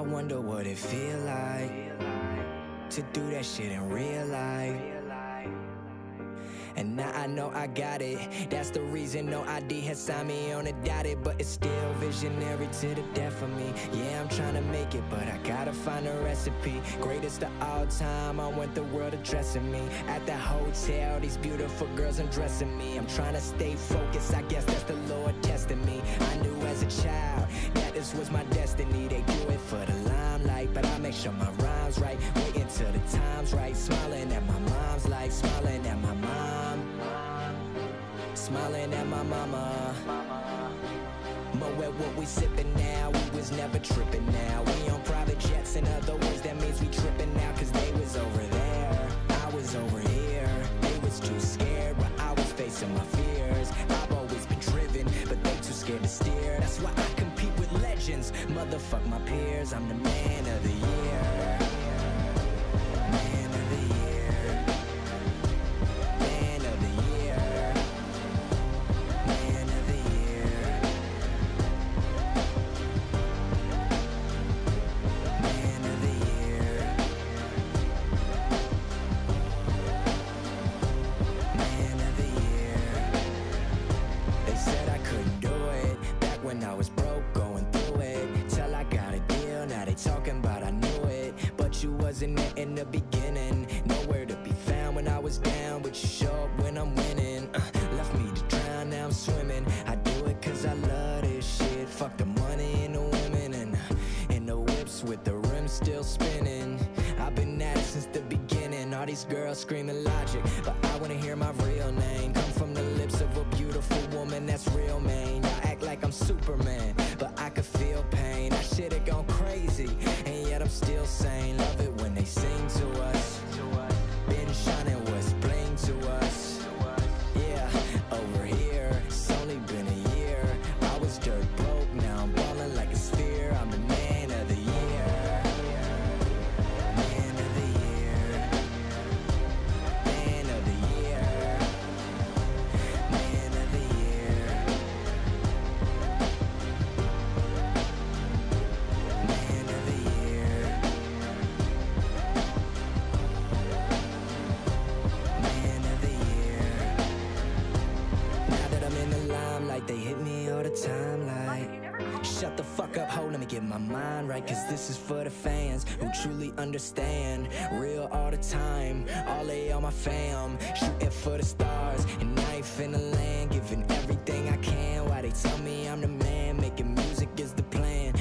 wonder what it feel like to do that shit in real life. And now I know I got it. That's the reason No I.D. has signed me on a dotted, but it's still visionary to the death of me. Yeah, trying to make it, but I gotta find a recipe. Greatest of all time, I want the world addressing me. At the hotel, these beautiful girls undressing me. I'm trying to stay focused, I guess that's the Lord testing me. I knew as a child that this was my destiny. They do it for the limelight, but I make sure my rhymes right. Waiting till the time's right, smiling at my mom's life, smiling at my mom, smiling at my mama. Mo at what we sipping now, we was never tripping now. We on private jets, in other words, that means we tripping now, cause they was over there, I was over here. They was too scared, but I was facing my fears. I've always been driven, but they too scared to steer. That's why I compete with legends. Motherfuck my peers, I'm the man of the year. Broke, going through it. Till I got a deal, now they talking about I knew it. But you wasn't there in the beginning, nowhere to be found when I was down. But you show up when I'm winning. Uh, left me to drown, now I'm swimming. I do it cause I love this shit. Fuck the money and the women and, and the whips with the rims still spinning. I've been at it since the beginning. All these girls screaming Logic, but I wanna hear my real name come from the lips of a beautiful woman. That's real, man. Superman, the limelight, they hit me all the time like Shut the fuck up, ho, let me get my mind right Cause this is for the fans who truly understand. Real all the time, all they all my fam. Shooting for the stars, and I ain't finna land Giving everything I can, why they tell me I'm the man Making music is the plan